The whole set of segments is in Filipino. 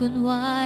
ka't kunwari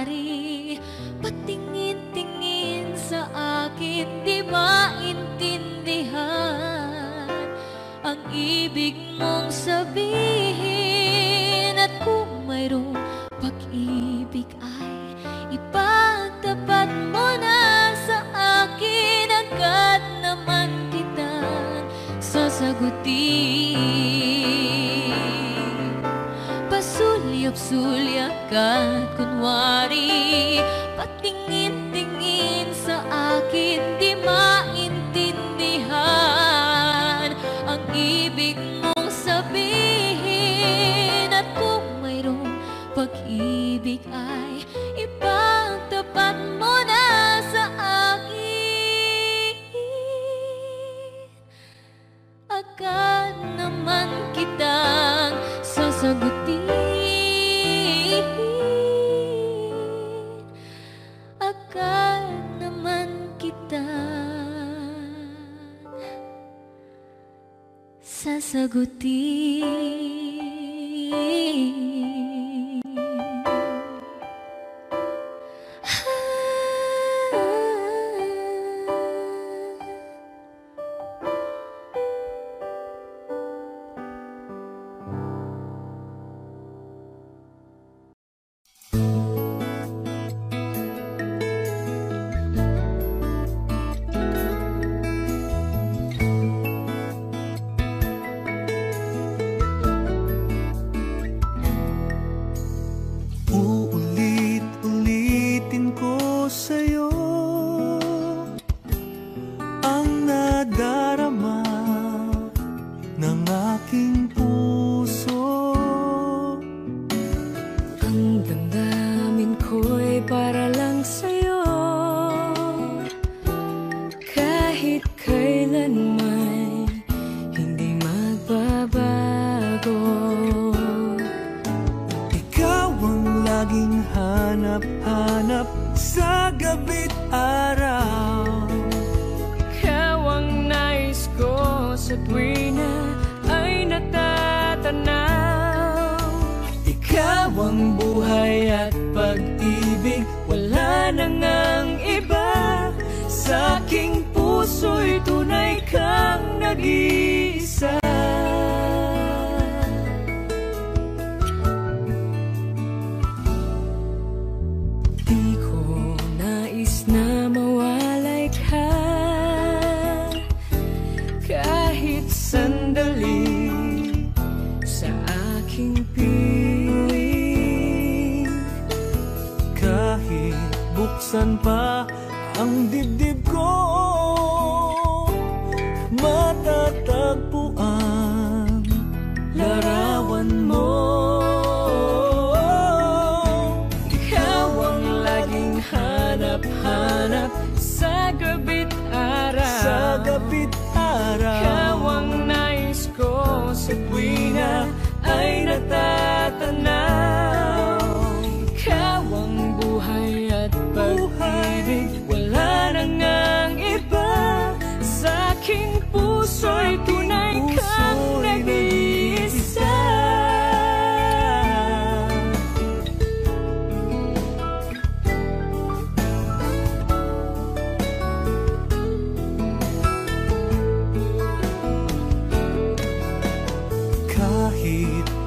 sesegutir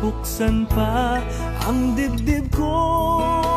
buksan pa ang dibdib ko.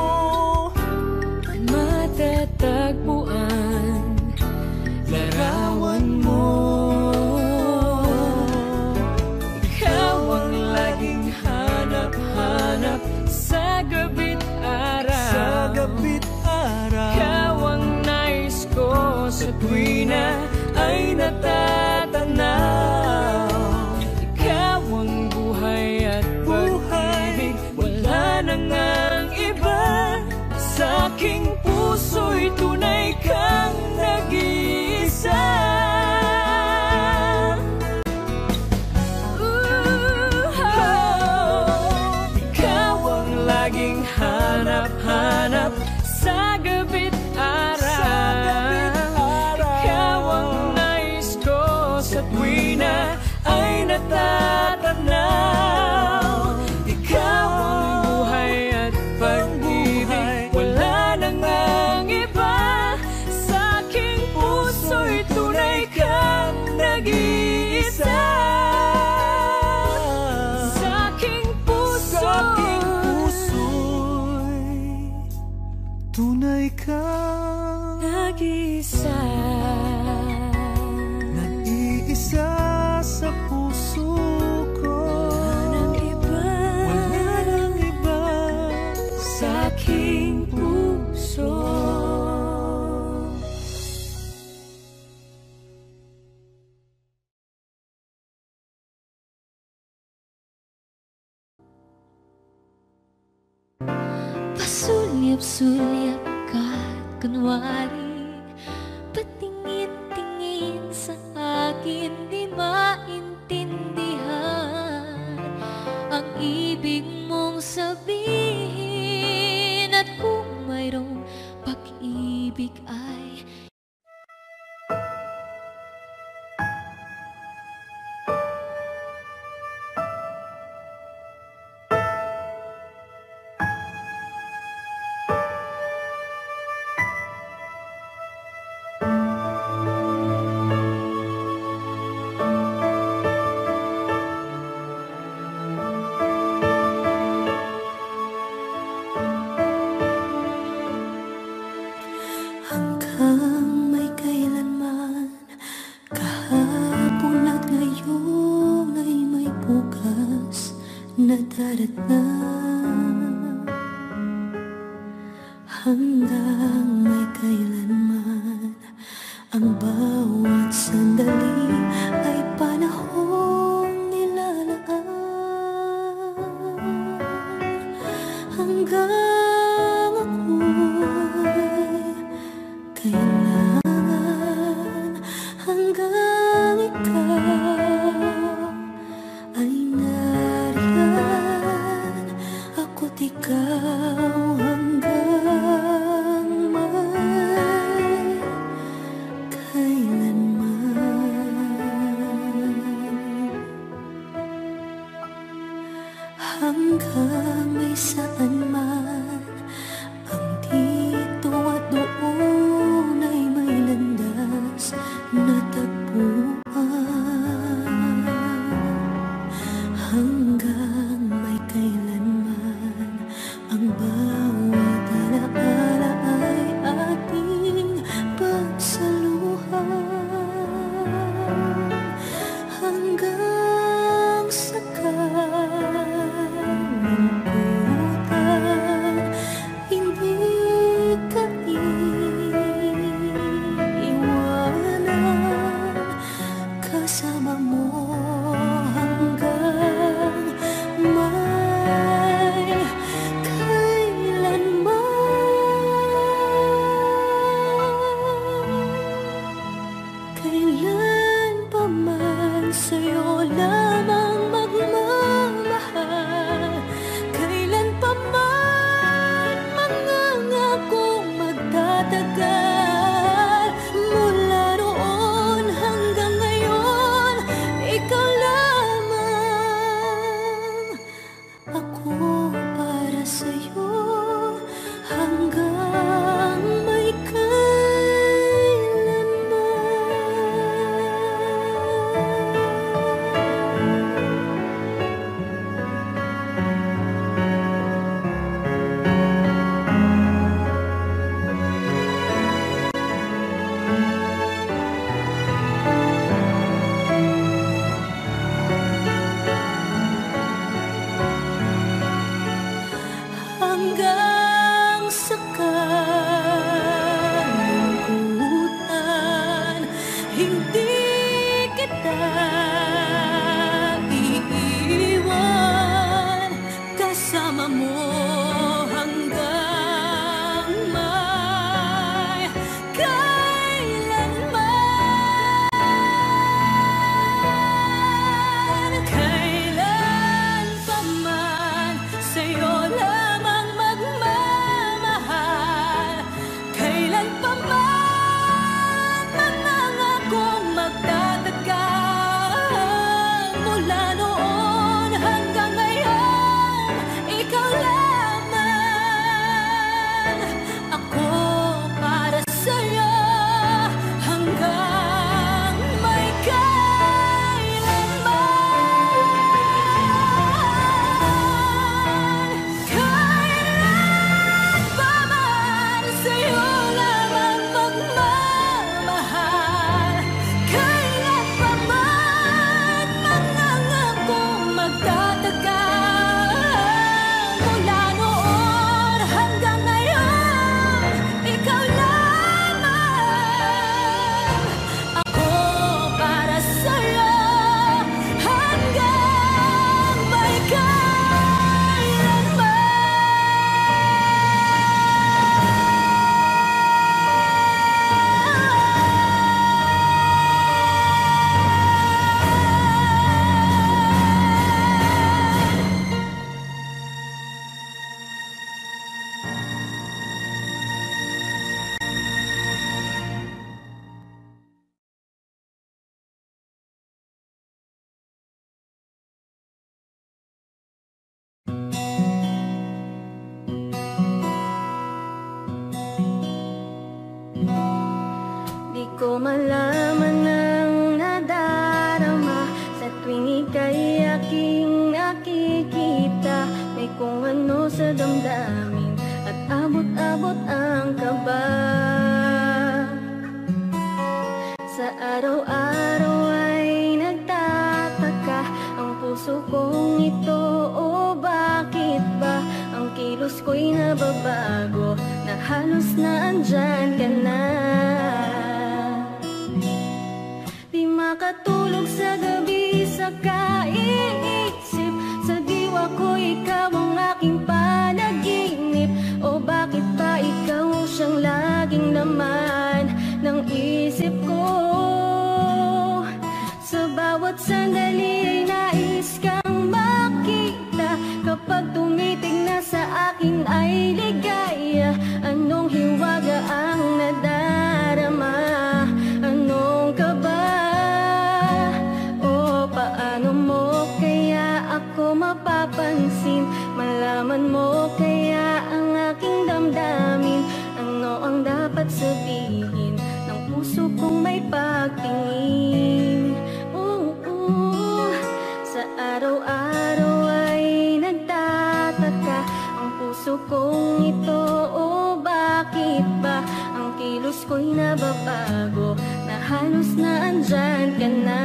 Bukas na pag-ibig sa akin ay ligaya Anong hiwaga ang nadarama? Anong kaba? O paano mo kaya ako mapapansin? Malaman mo kaya ang aking damdamin? Ano ang dapat sabihin ng puso kong may pagtingin? Halos na andyan ka na.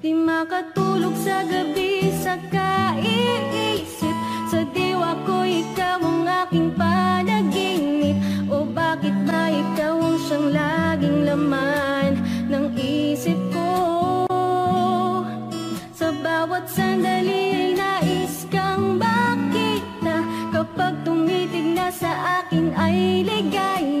Di makatulog sa gabi sa kaiisip Sa diwa ko ikaw ang aking panaginip. O bakit ba ikaw ang siyang laging laman ng isip ko? Sa bawat sandali ay nais kang makita Kapag tumitig na sa akin ay ligaya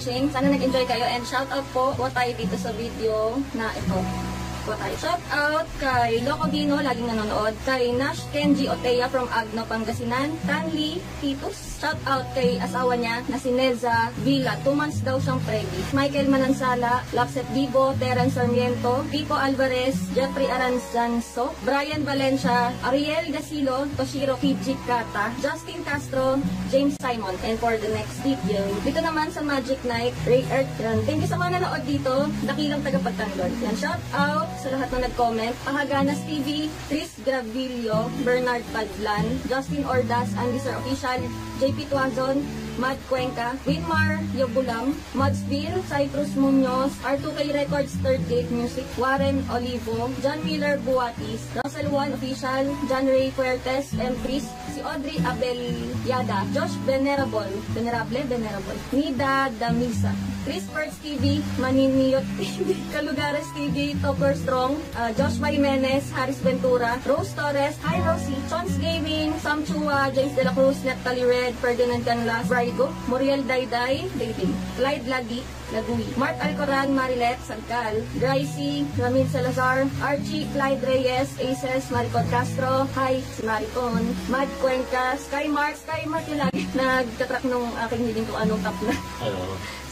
watching. Sana nag-enjoy kayo and shout out po po tayo dito sa video na ito. Po tayo. Shout out kay Loco Dino, laging nanonood. Kay Nash Kenji Oteya from Agno, Pangasinan. Tanli Titus. Shout out kay asawa niya na si Neza Villa. Two months daw siyang pregnant. Michael Manansala, Lapset Dibo, Terence Sarmiento, Pipo Alvarez, Jeffrey Aranzanso, Brian Valencia, Ariel Gasilo, Toshiro Kijikata, Justin Castro, James Simon. And for the next video, dito naman sa Magic Night, Ray Earth. Yan. Thank you sa mga nanood dito. Dakilang tagapagtanggol. Yan. Shout out sa lahat na nag-comment. Pahaganas TV, Chris Gravillo, Bernard Padlan, Justin Ordas, Andy Sir Official, JP Tuazon, Mad Cuenca, Winmar Yobulam, Modsville, Cyprus Munoz, R2K Records Third Gate Music, Warren Olivo, John Miller Buatis, Russell One Official, John Ray Fuertes, M. Chris, si Audrey Abel Yada, Josh Venerable, Venerable, Venerable, Nida Damisa, Chris Perks TV, Maniniyot TV, Kalugares TV, Topper Strong, uh, Joshua Jimenez, Harris Ventura, Rose Torres, Hi Rosie, Chons Gaming, Sam Chua, James De La Cruz, Natalie Red, Ferdinand Canlas, Brigo, Muriel Dayday, Dating, Clyde Lagi, Lagui, Mark Alcoran, Marilet, Sangkal, Gracie, Ramil Salazar, Archie, Clyde Reyes, Aces, Maricon Castro, Hi, si Maricon, Mad Cuenca, Sky Mark, Sky Mark yung lagi nagtatrack nung aking hiling kung anong top na.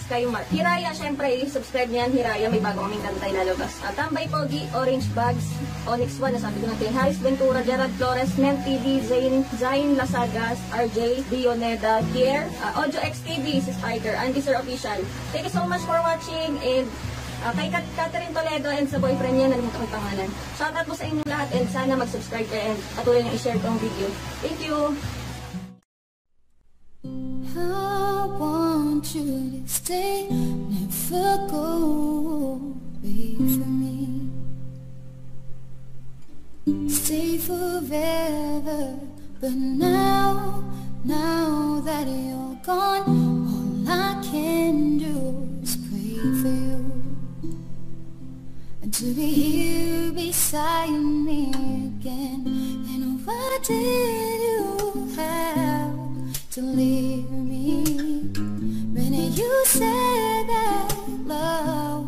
Skymark. Hiraya, syempre, subscribe niyan. Hiraya, may bago kaming kanta ilalabas. Uh, Tambay Pogi, Orange Bags, Onyx One, nasabi ko natin. Harris Ventura, Gerard Flores, Mem TV, Zain, Zain Lasagas, RJ, Dioneda, Kier, uh, Audio XTV, si Spiker, Andy Sir Official. Thank you so much for watching and uh, kay Kat Catherine Toledo and sa boyfriend niya, nalimutan ko yung pangalan. Shoutout po sa inyong lahat and sana mag-subscribe kayo and patuloy nyo i-share tong video. Thank you! I want you to stay, never go away from me. Stay forever, but now, now that you're gone, all I can do is pray for you. And to be here beside me again, and what did you have to leave you said that love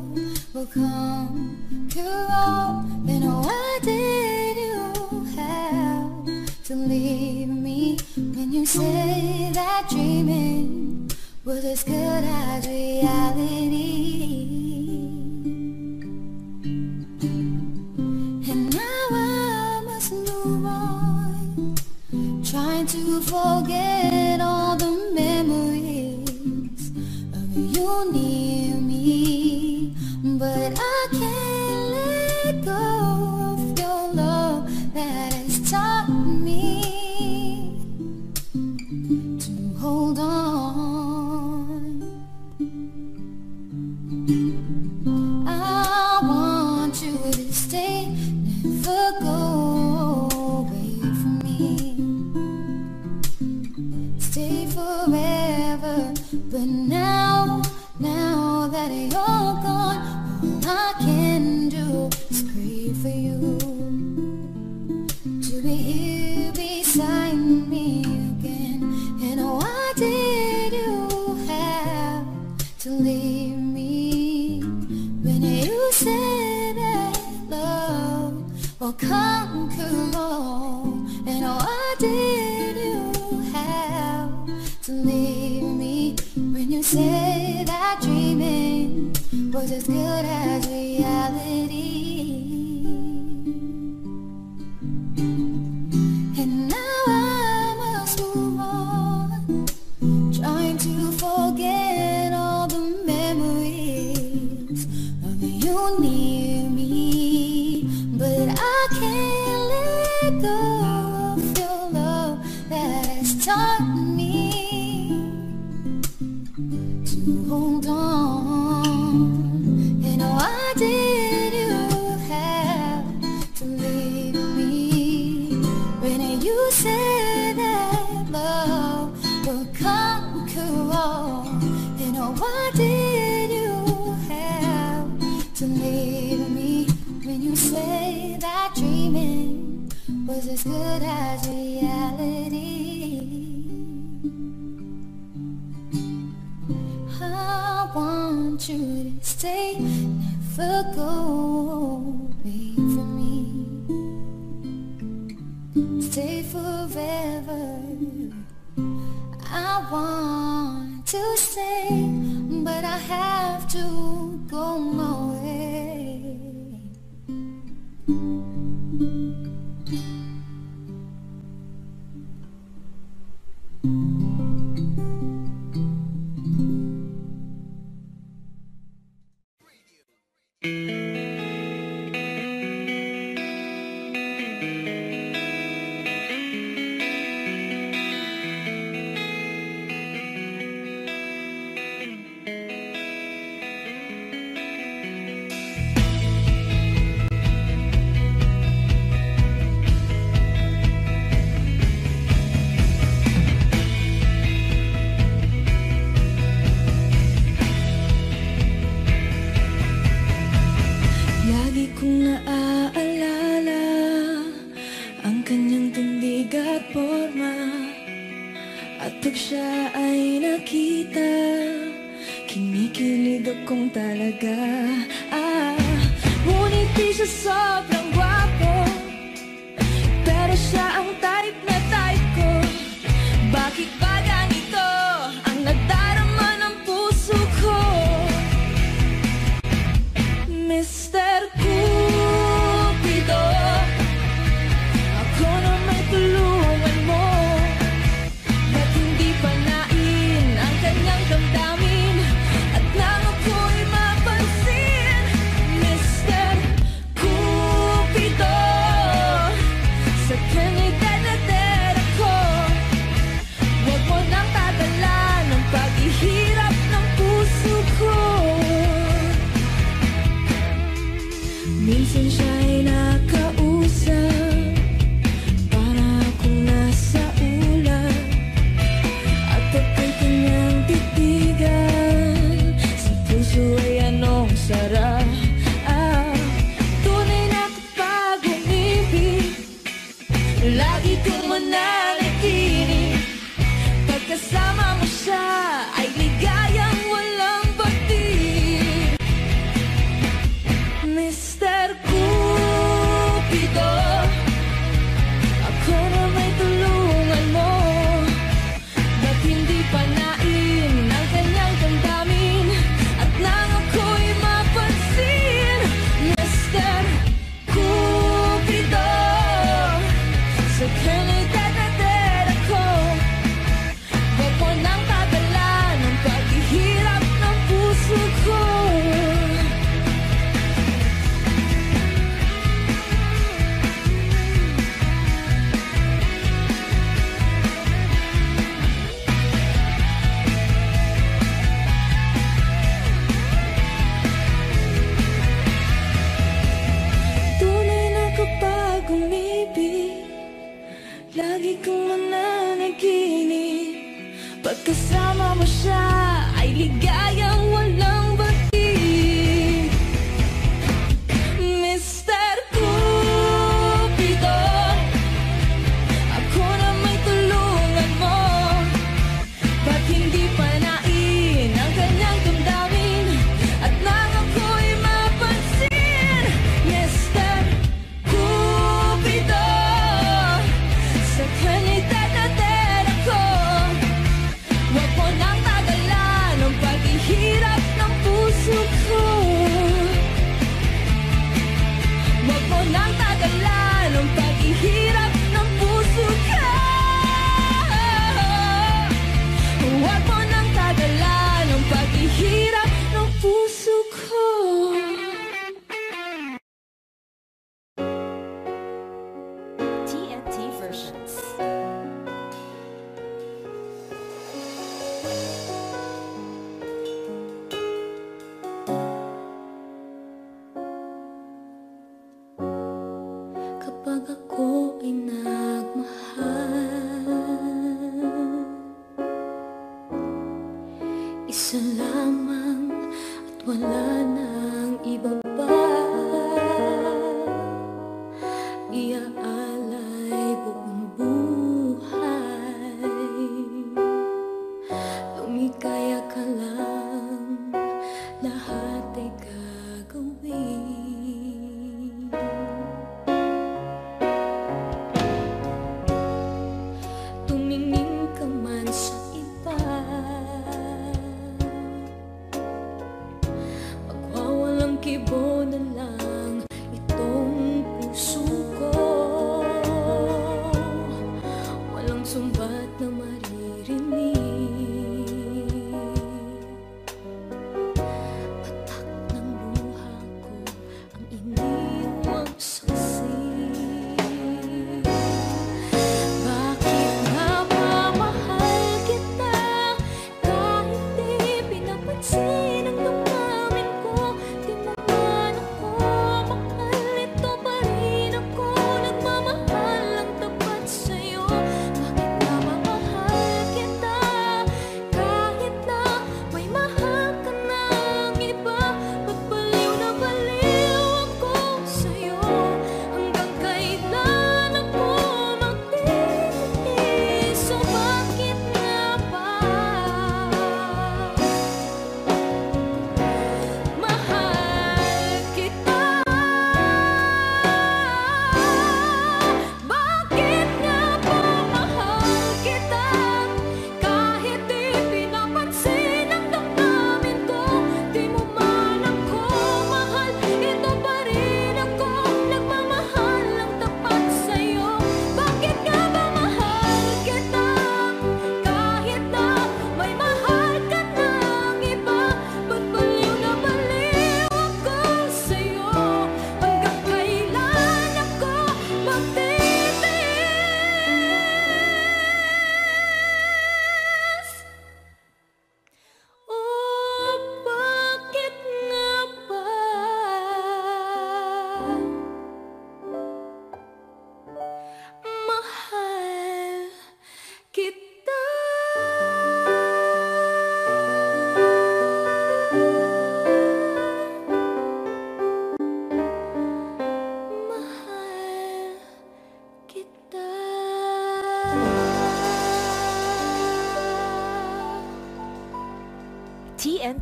will conquer all, then what did you have to leave me? When you said that dreaming was as good as reality. And now I must move on Trying to forget was as good as reality. I want you to stay, never go away from me. Stay forever. I want to stay, but I have to.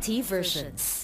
T versions.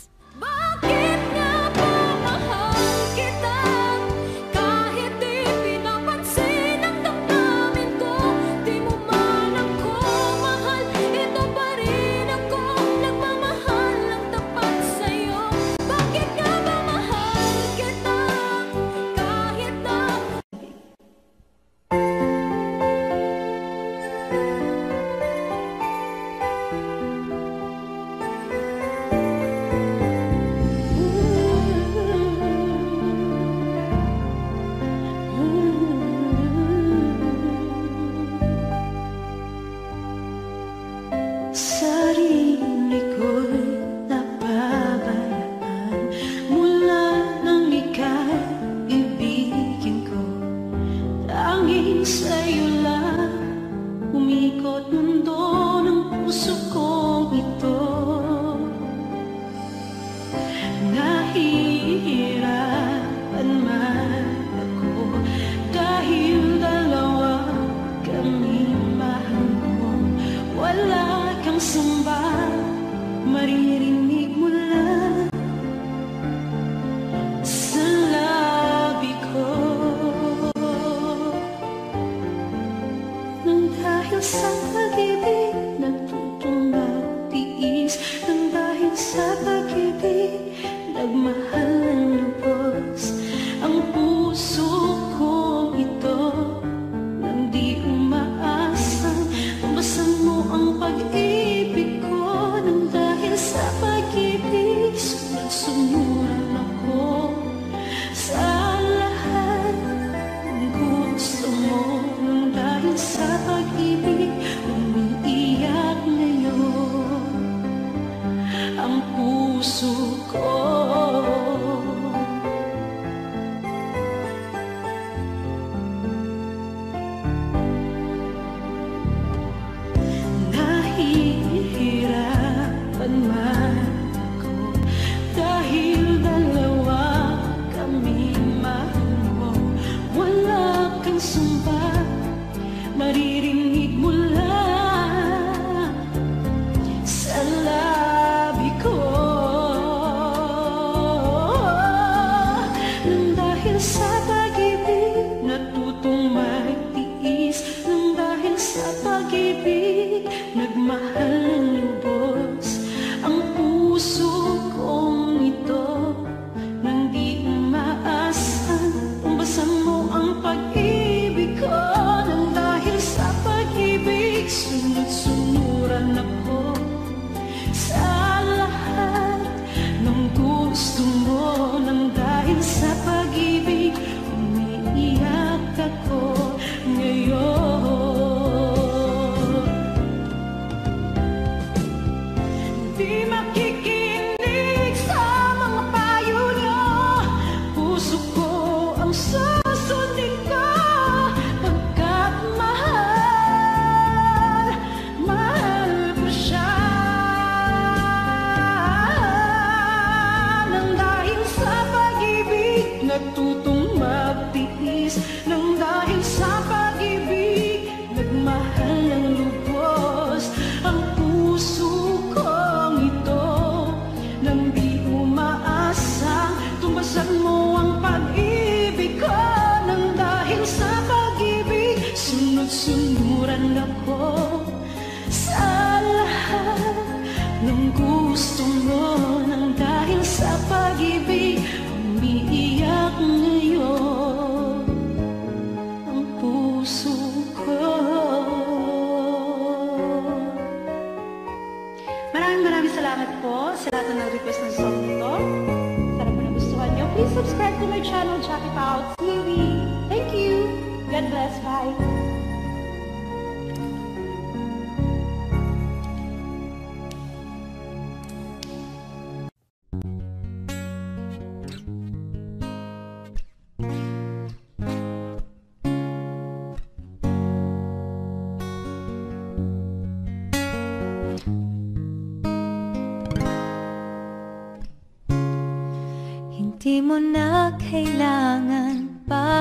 Kailangan pa.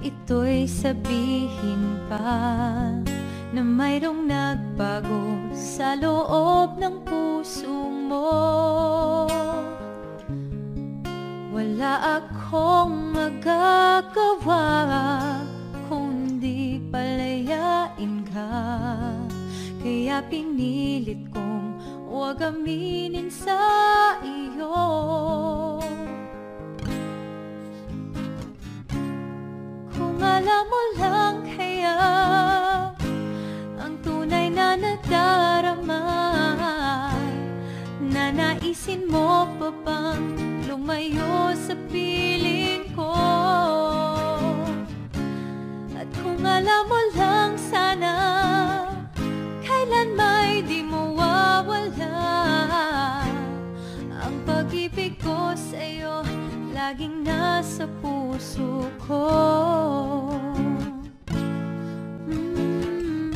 Ito'y sabihin pa Na mayroong nagbago sa loob ng puso mo. Wala akong magagawa Kundi palayain ka. Kaya pinilit kong huwag aminin sa iyo Nanaisin mo pa bang lumayo sa piling ko? At kung alam mo lang sana Kailan may di mawawala Ang pag-ibig ko sa'yo Laging nasa puso ko. Mm,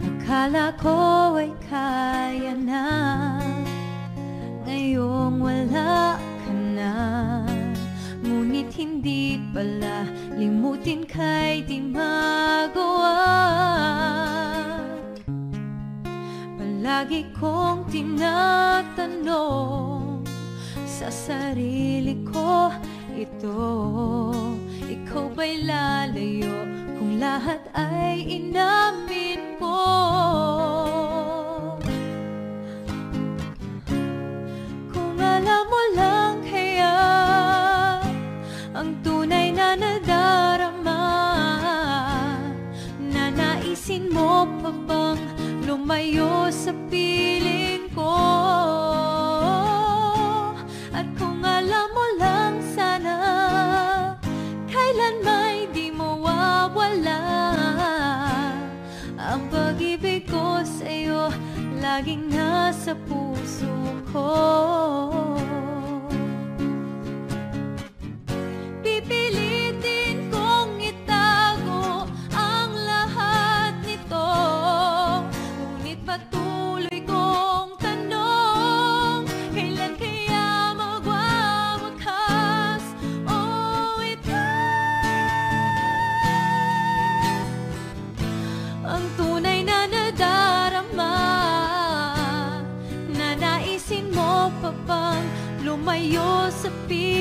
Akala ko ay kaya na Ngayong wala ka na Ngunit hindi pala Limutin kay di magawa. Palagi kong tinatanong Sa sarili ko ito Ikaw ba'y lalayo Kung lahat ay inamin ko lumayo sa piling ko. At kung alam mo lang sana Kailan may di mawawala. Ang pag-ibig ko sa'yo Laging nasa puso ko lumayo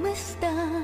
promised.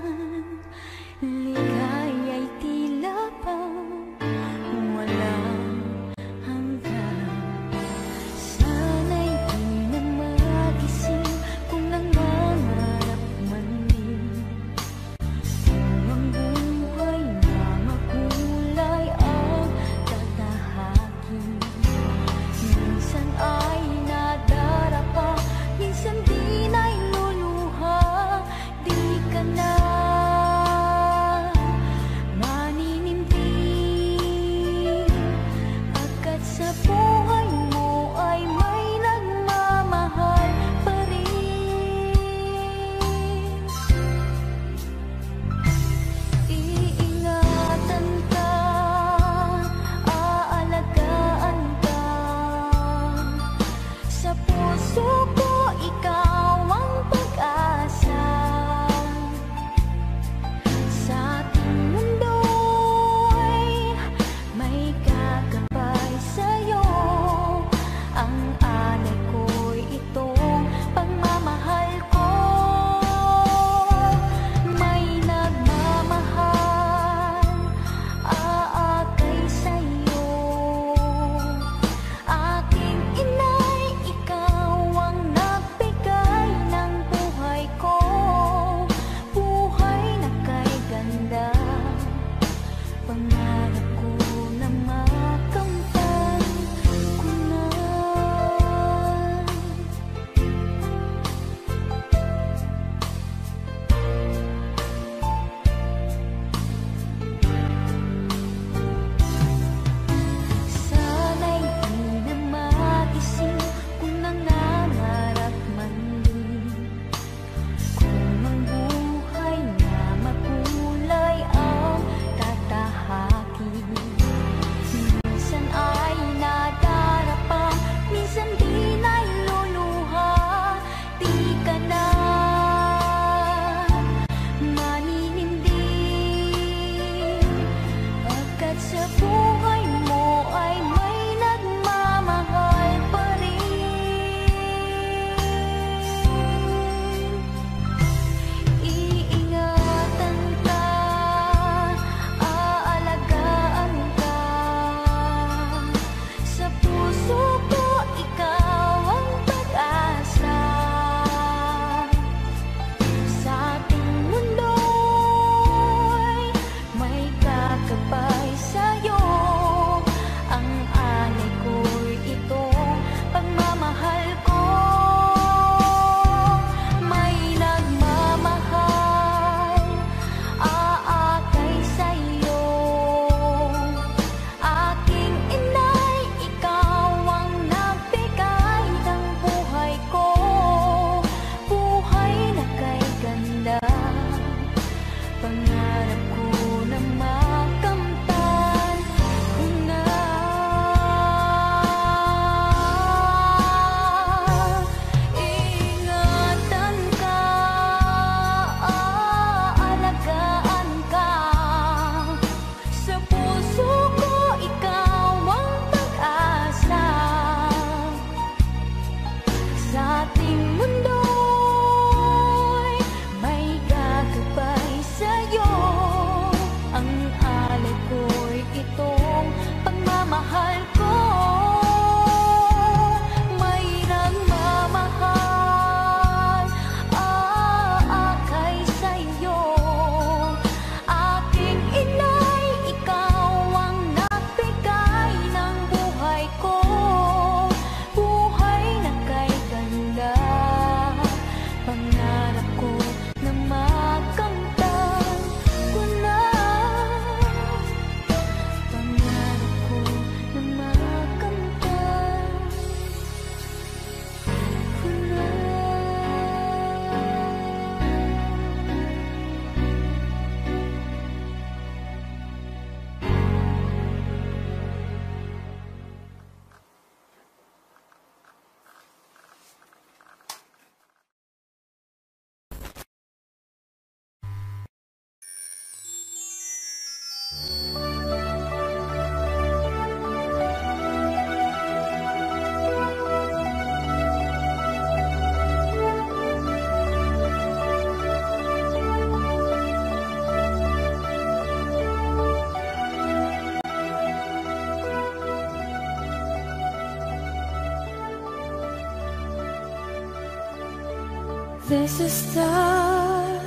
There's a star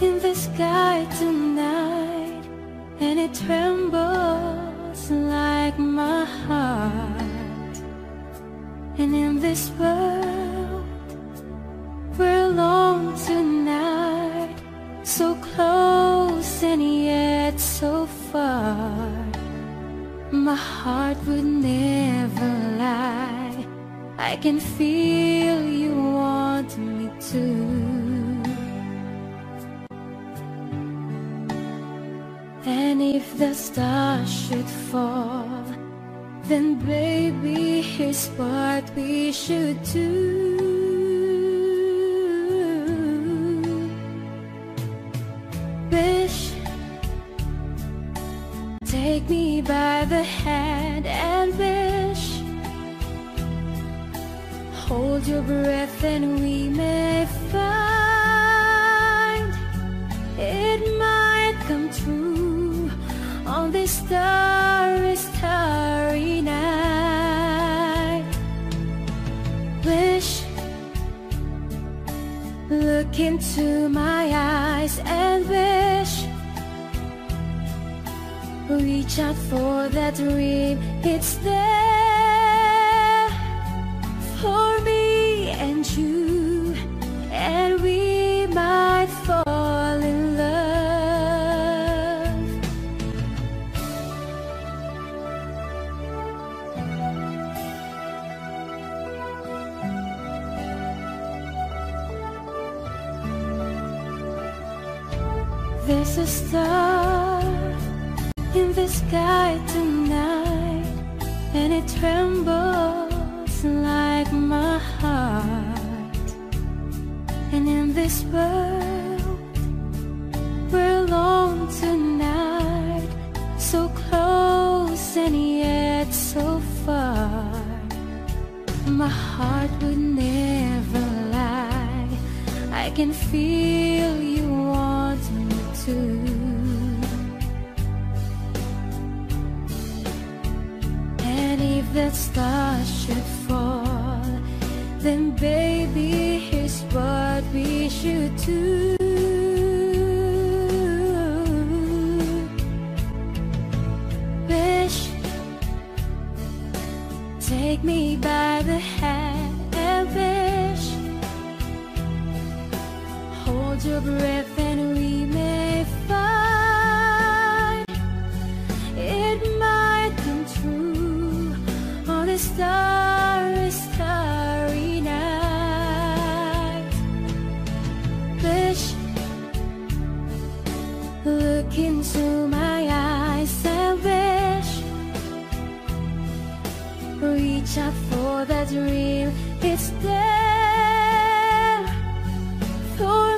in the sky tonight, and it trembles like my heart. And in this world, we're alone tonight, so close and yet so far. My heart would never lie. I can feel you want me to. And if the stars should fall, then baby, here's what we should do. Breath and we may find it might come true on this starry, starry night. Wish, look into my eyes and wish. Reach out for that dream, it's there Reach out for that dream, it's there. For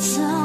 and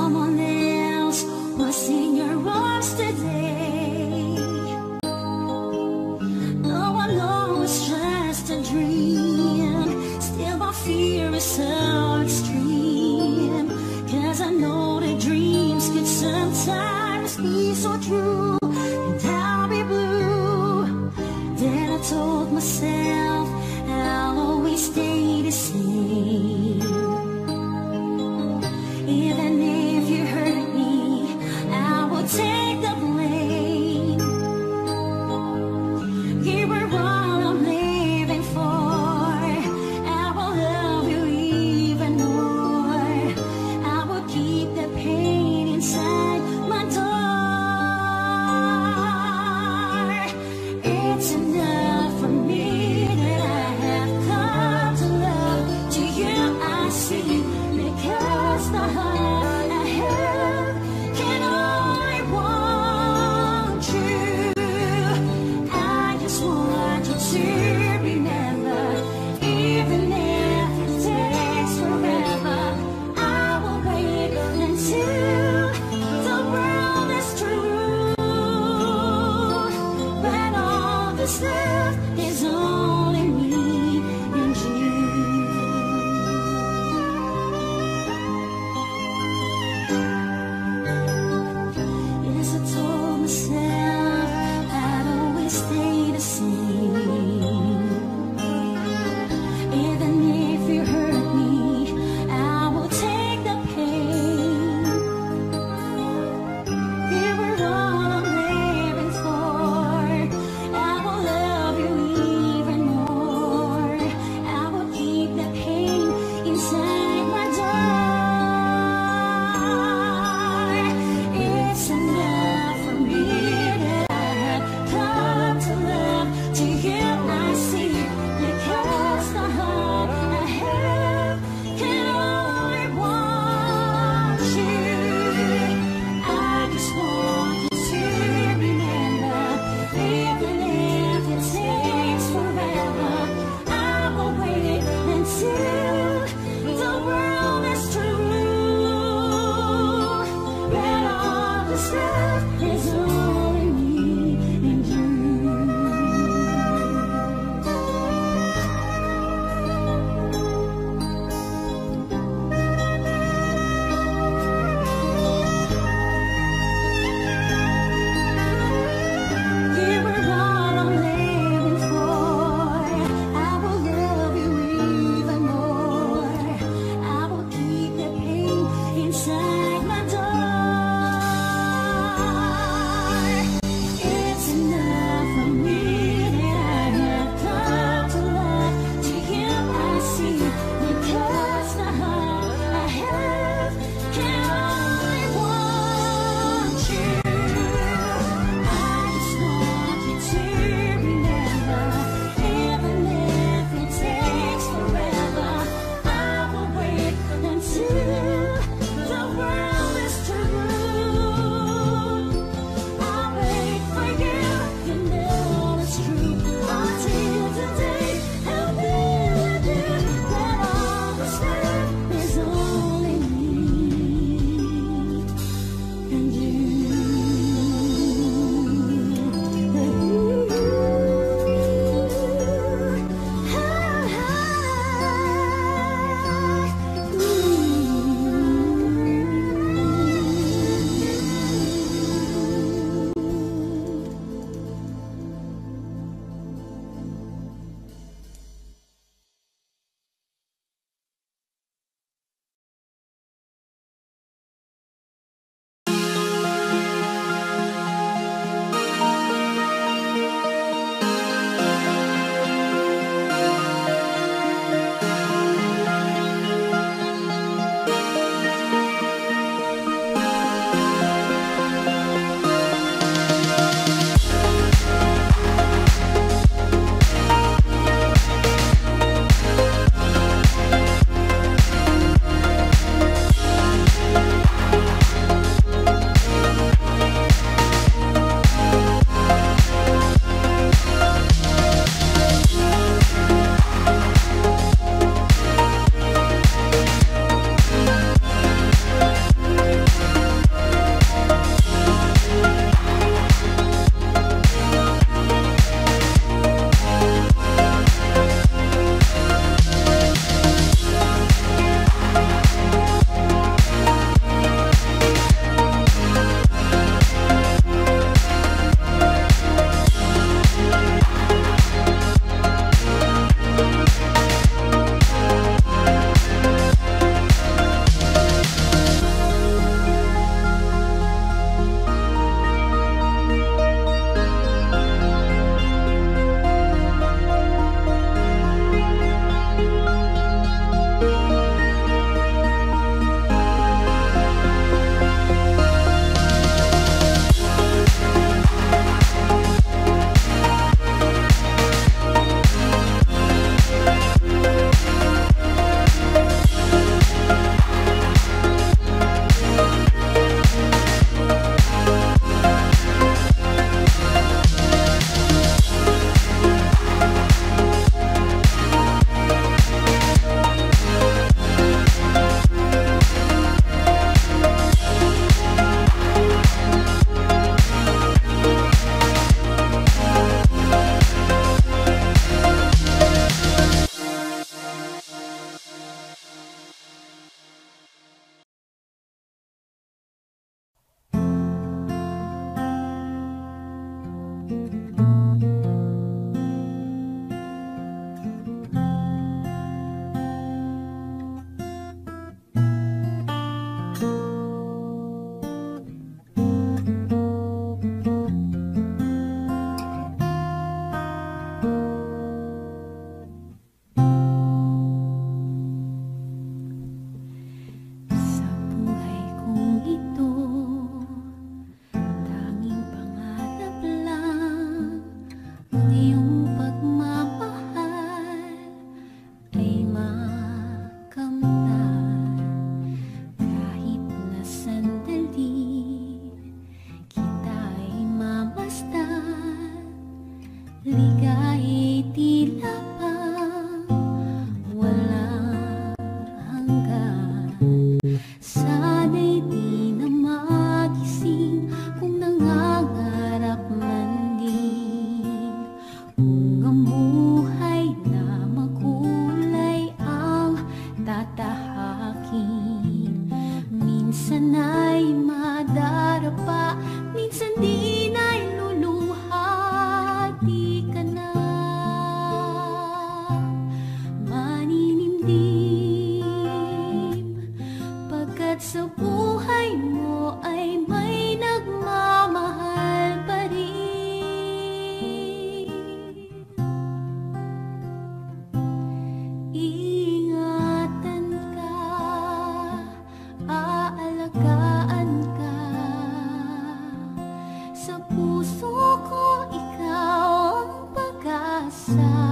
side.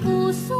Sa puso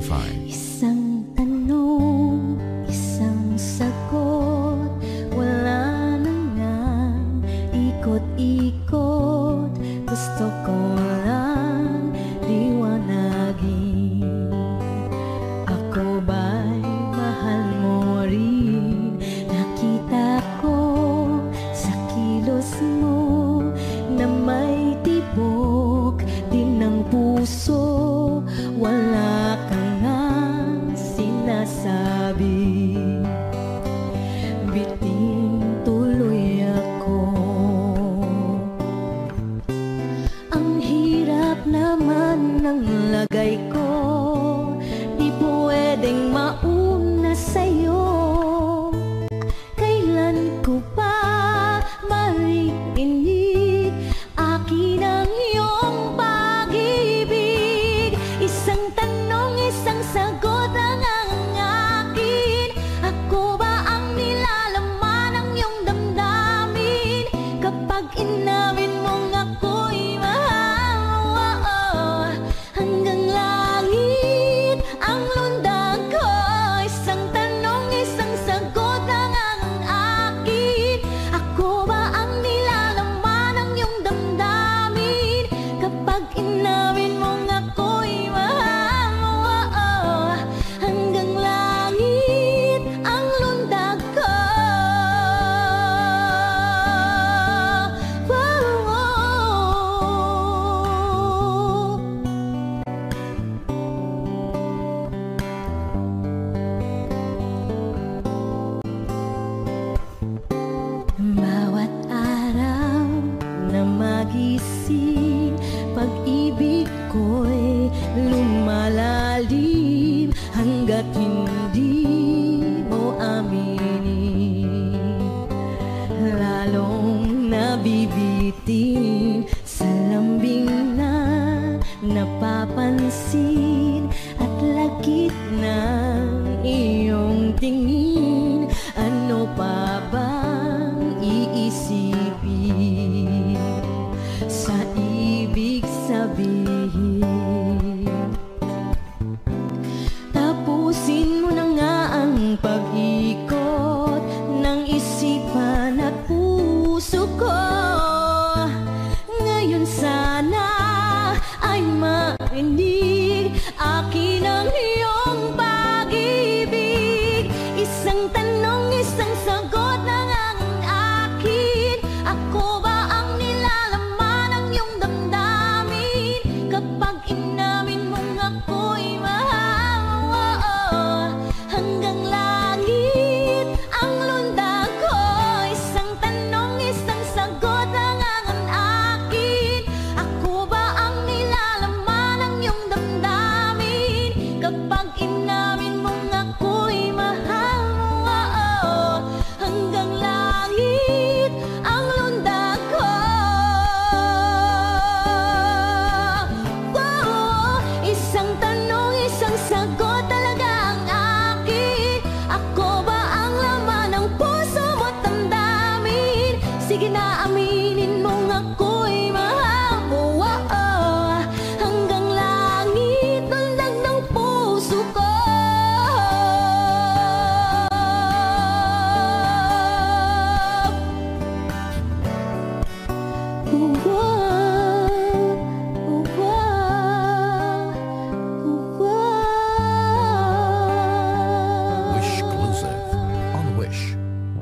fine.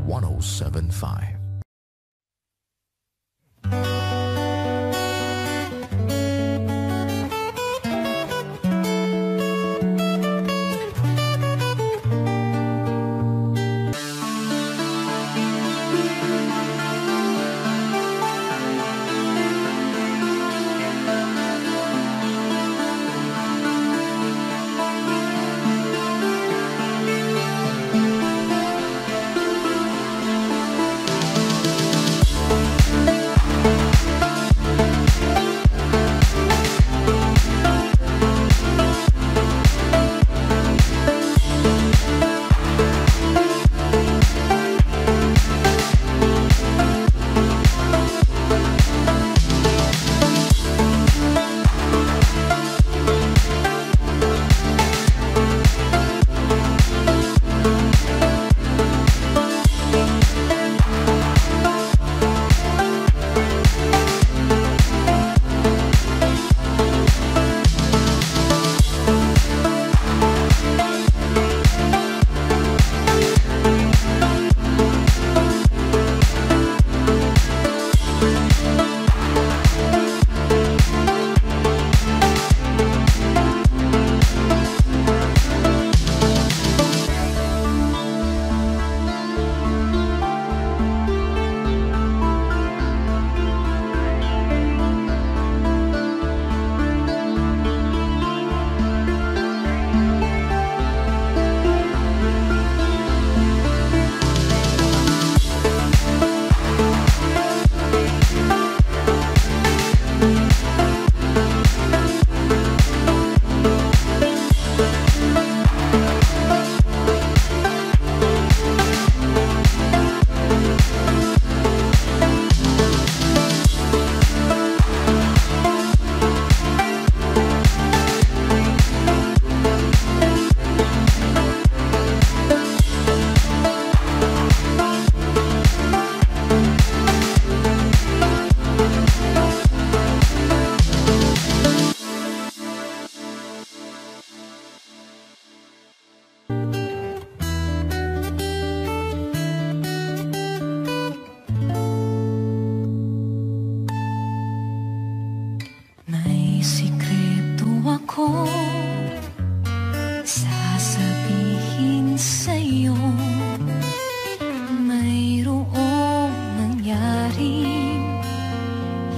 1075.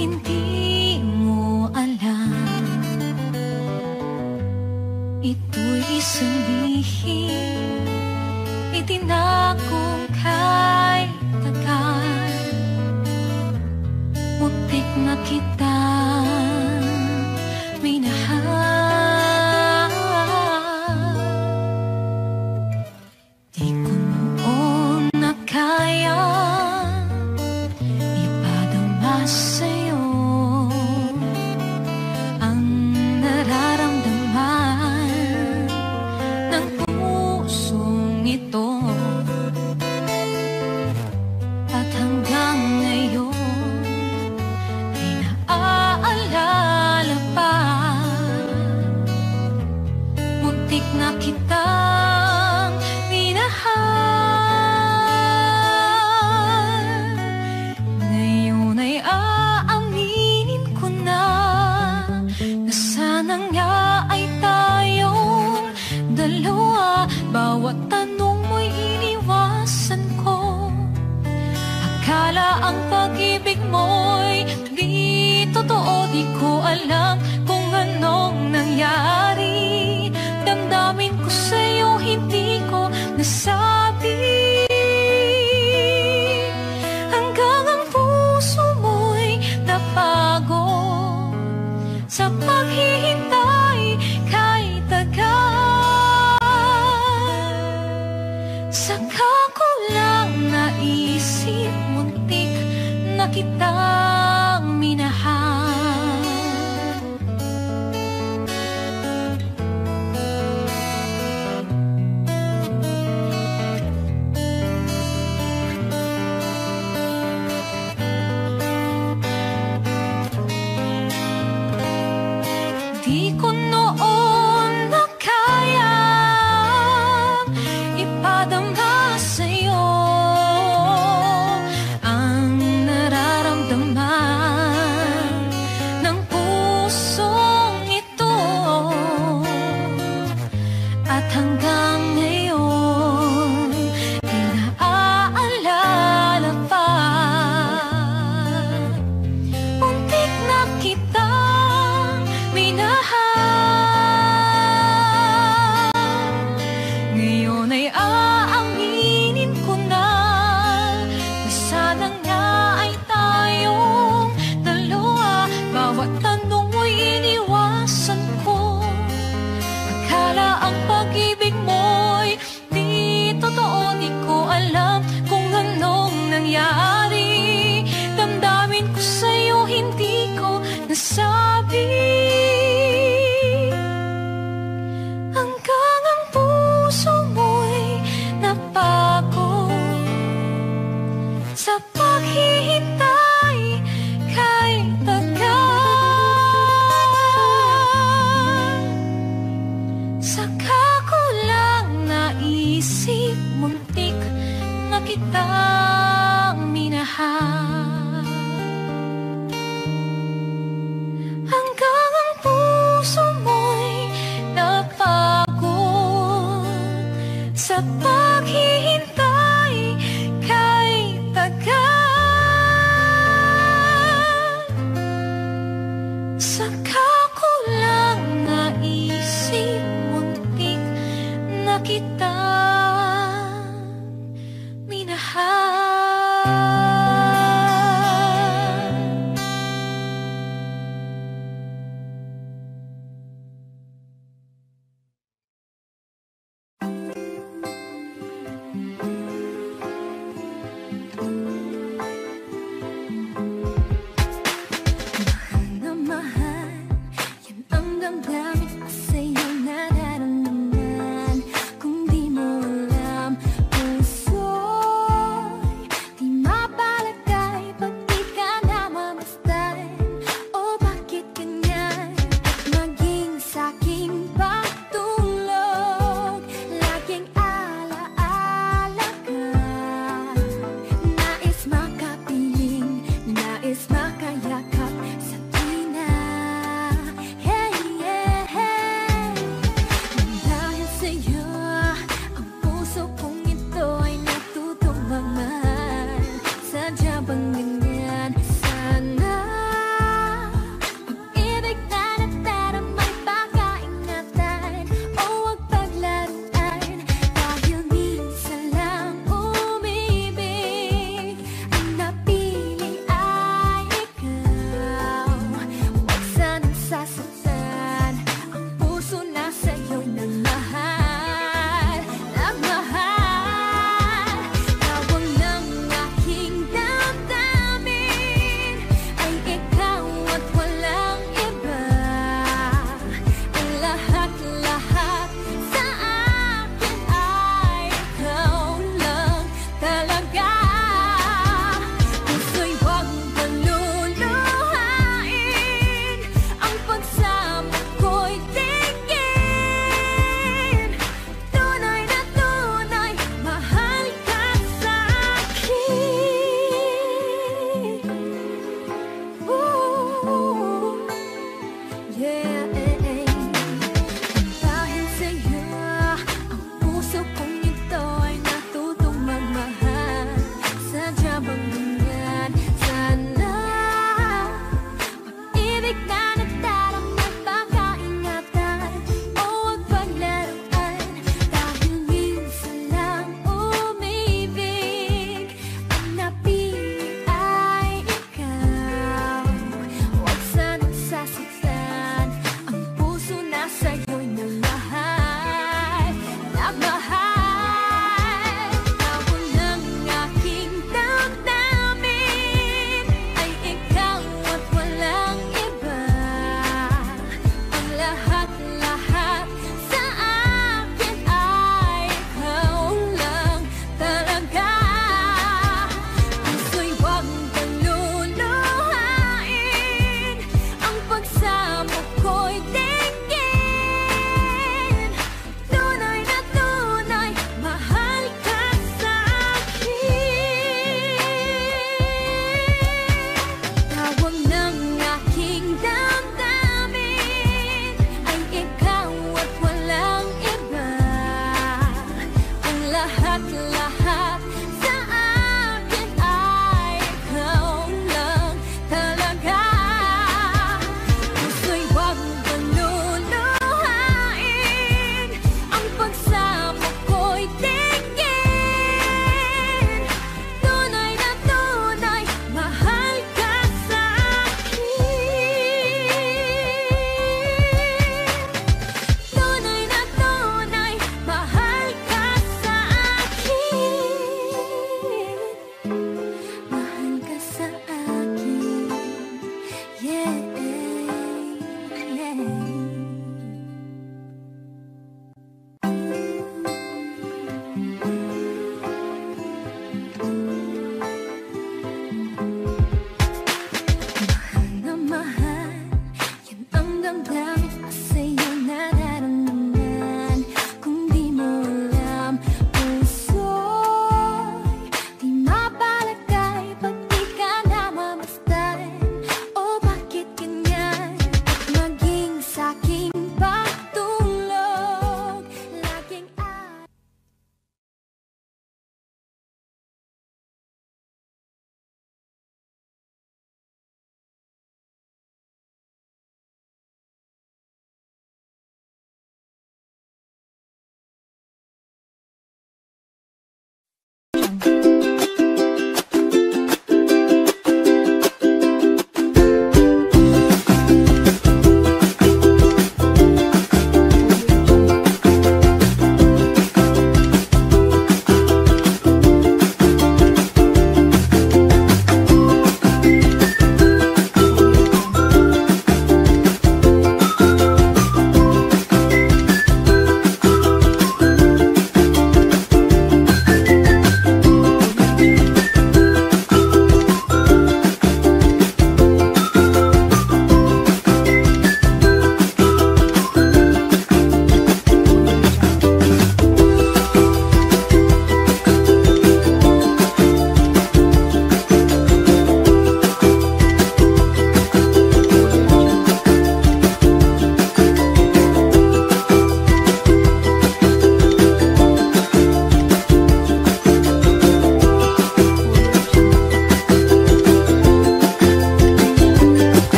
In the.